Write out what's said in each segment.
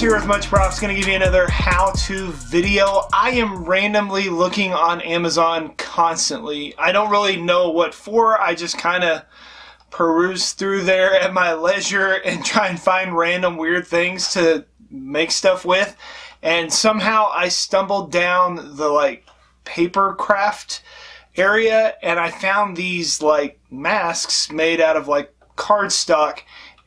Here with Much Props. Going to give you another how-to video. I am randomly looking on Amazon constantly. I don't really know what for. I just kind of peruse through there at my leisure and try and find random weird things to make stuff with. And somehow I stumbled down the like paper craft area and I found these like masks made out of like cardstock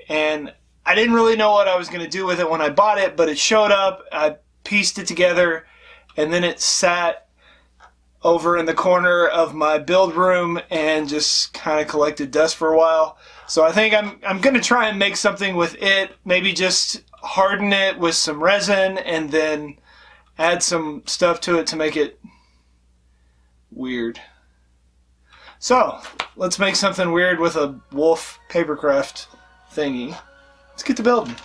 and I didn't really know what I was going to do with it when I bought it, but it showed up. I pieced it together, and then it sat over in the corner of my build room and just kind of collected dust for a while. So I think I'm I'm going to try and make something with it. Maybe just harden it with some resin and then add some stuff to it to make it weird. So let's make something weird with a wolf papercraft thingy. Let's get to building.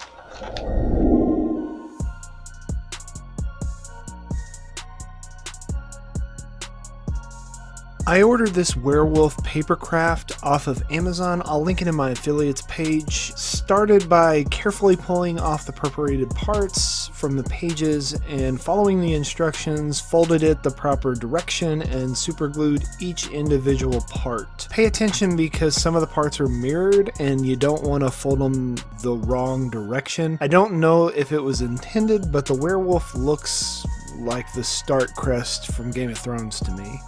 I ordered this werewolf papercraft off of Amazon. I'll link it in my affiliates page. Started by carefully pulling off the perforated parts from the pages and following the instructions, folded it the proper direction and superglued each individual part. Pay attention because some of the parts are mirrored and you don't want to fold them the wrong direction. I don't know if it was intended, but the werewolf looks like the Stark crest from Game of Thrones to me.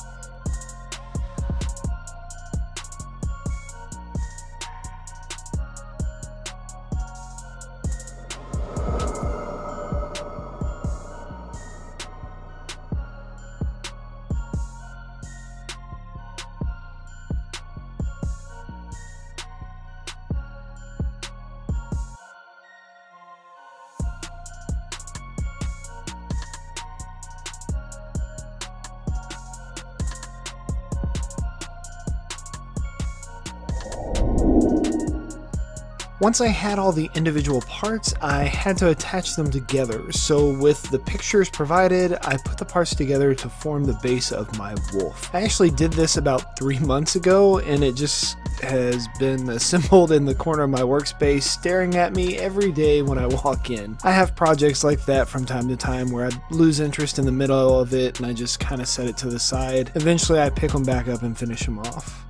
Once I had all the individual parts, I had to attach them together. So with the pictures provided, I put the parts together to form the base of my wolf. I actually did this about three months ago and it just has been assembled in the corner of my workspace staring at me every day when I walk in. I have projects like that from time to time where I lose interest in the middle of it and I just kind of set it to the side. Eventually I pick them back up and finish them off.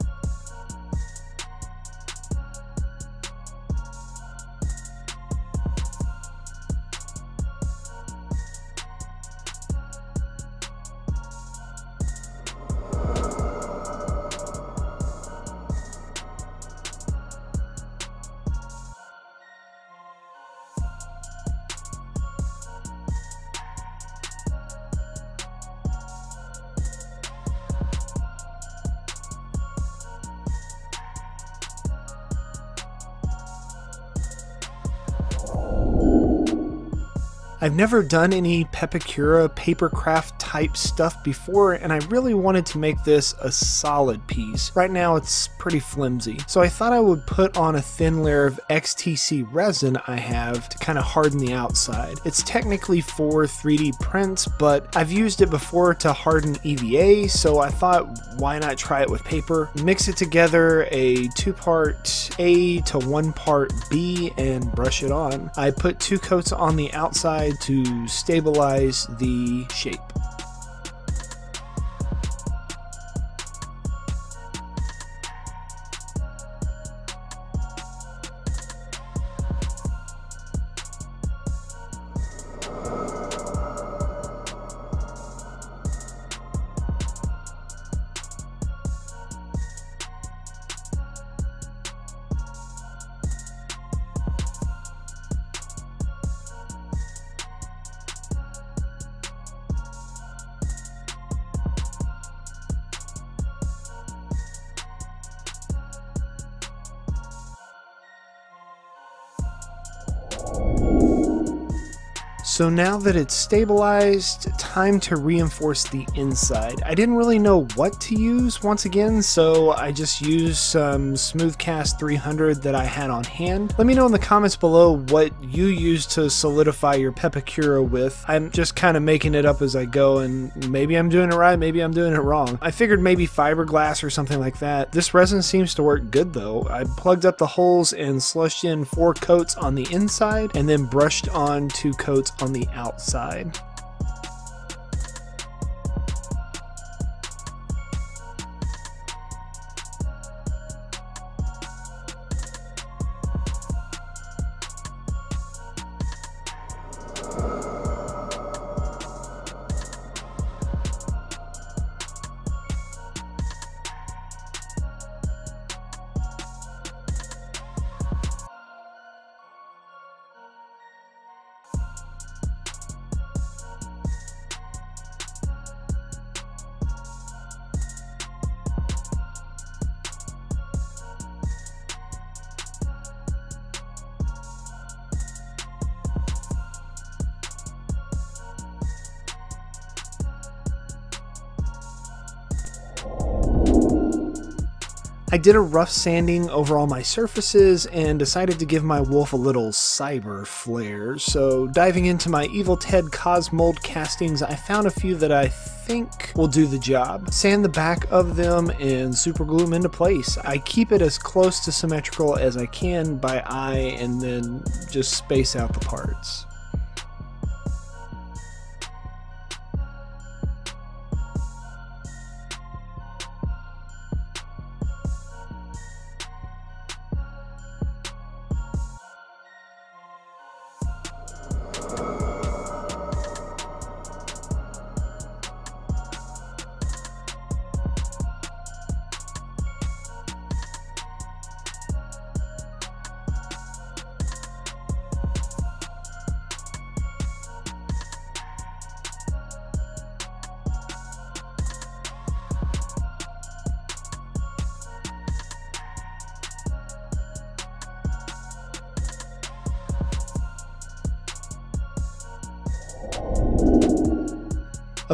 I've never done any Pepakura papercraft type stuff before and I really wanted to make this a solid piece. Right now it's pretty flimsy. So I thought I would put on a thin layer of XTC resin I have to kind of harden the outside. It's technically for 3D prints but I've used it before to harden EVA so I thought why not try it with paper. Mix it together a two part A to one part B and brush it on. I put two coats on the outside to stabilize the shape. So now that it's stabilized, time to reinforce the inside. I didn't really know what to use once again, so I just used some Smoothcast 300 that I had on hand. Let me know in the comments below what you use to solidify your Pepakura with. I'm just kind of making it up as I go, and maybe I'm doing it right, maybe I'm doing it wrong. I figured maybe fiberglass or something like that. This resin seems to work good though. I plugged up the holes and slushed in four coats on the inside, and then brushed on two coats on the outside. I did a rough sanding over all my surfaces and decided to give my wolf a little cyber flair. So diving into my Evil Ted Cosmold castings, I found a few that I think will do the job. Sand the back of them and super glue them into place. I keep it as close to symmetrical as I can by eye and then just space out the parts.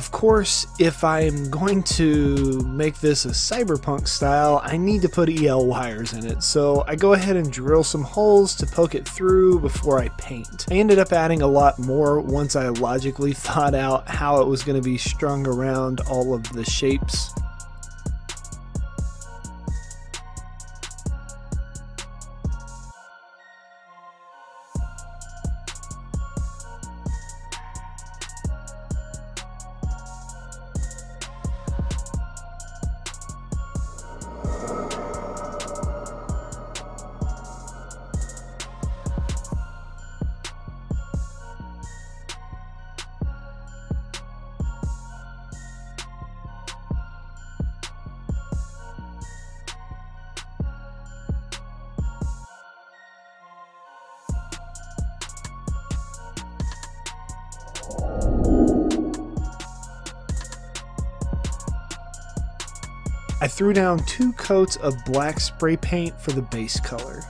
Of course, if I'm going to make this a cyberpunk style, I need to put EL wires in it, so I go ahead and drill some holes to poke it through before I paint. I ended up adding a lot more once I logically thought out how it was going to be strung around all of the shapes I threw down two coats of black spray paint for the base color.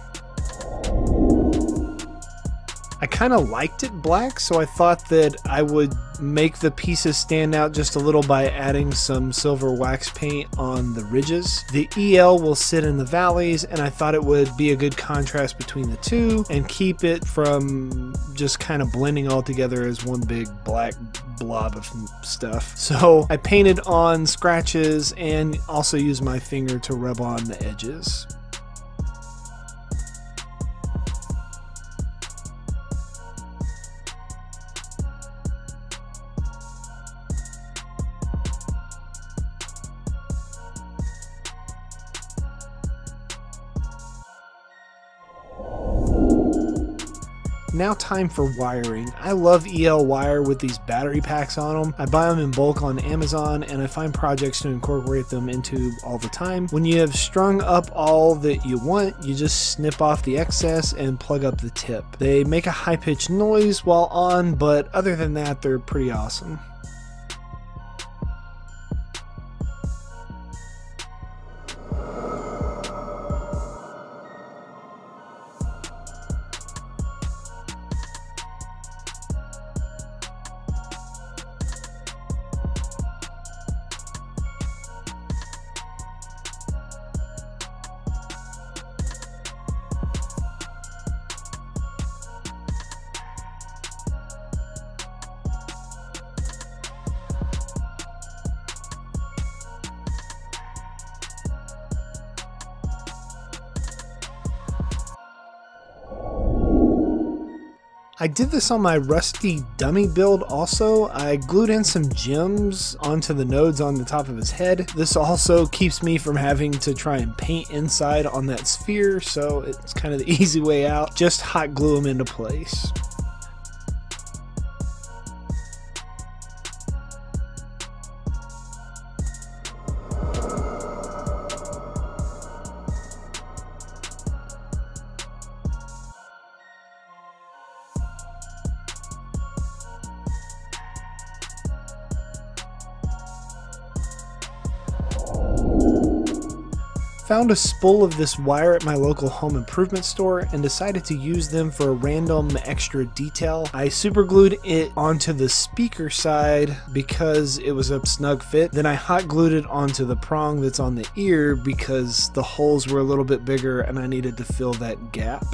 I kind of liked it black, so I thought that I would make the pieces stand out just a little by adding some silver wax paint on the ridges. The EL will sit in the valleys, and I thought it would be a good contrast between the two and keep it from just kind of blending all together as one big black blob of stuff. So I painted on scratches and also used my finger to rub on the edges. Now time for wiring. I love EL wire with these battery packs on them. I buy them in bulk on Amazon and I find projects to incorporate them into all the time. When you have strung up all that you want, you just snip off the excess and plug up the tip. They make a high pitched noise while on, but other than that, they're pretty awesome. I did this on my rusty dummy build also. I glued in some gems onto the nodes on the top of his head. This also keeps me from having to try and paint inside on that sphere, so it's kind of the easy way out. Just hot glue them into place. Found a spool of this wire at my local home improvement store and decided to use them for a random extra detail. I superglued it onto the speaker side because it was a snug fit. Then I hot glued it onto the prong that's on the ear because the holes were a little bit bigger and I needed to fill that gap.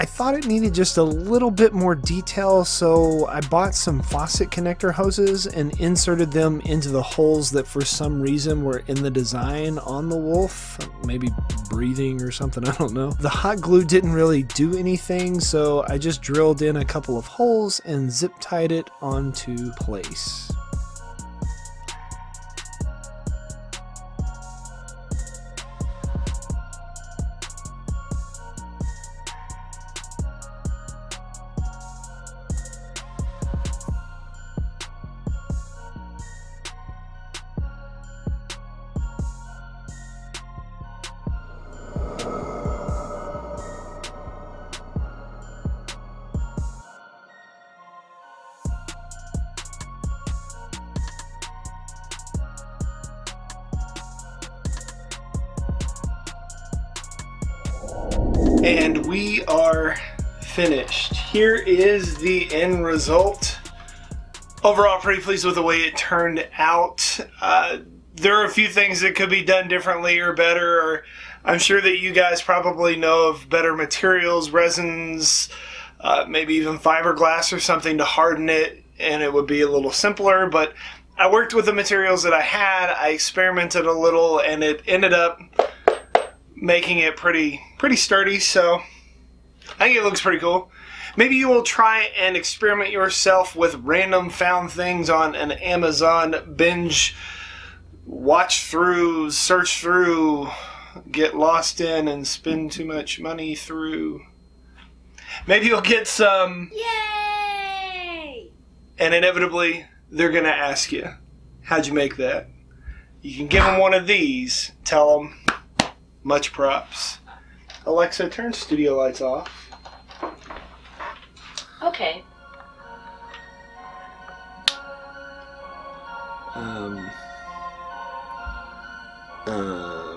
I thought it needed just a little bit more detail, so I bought some faucet connector hoses and inserted them into the holes that for some reason were in the design on the wolf. Maybe breathing or something, I don't know. The hot glue didn't really do anything, so I just drilled in a couple of holes and zip tied it onto place. And we are finished. Here is the end result. Overall, pretty pleased with the way it turned out. Uh, there are a few things that could be done differently or better, or I'm sure that you guys probably know of better materials, resins, uh, maybe even fiberglass or something to harden it, and it would be a little simpler. But I worked with the materials that I had, I experimented a little, and it ended up making it pretty pretty sturdy. So I think it looks pretty cool. Maybe you will try and experiment yourself with random found things on an Amazon binge, watch through, search through, get lost in, and spend too much money through. Maybe you'll get some. Yay! And inevitably, they're going to ask you, How'd you make that? You can give them one of these, tell them, much props. Alexa, turn studio lights off. Okay. Um. Uh.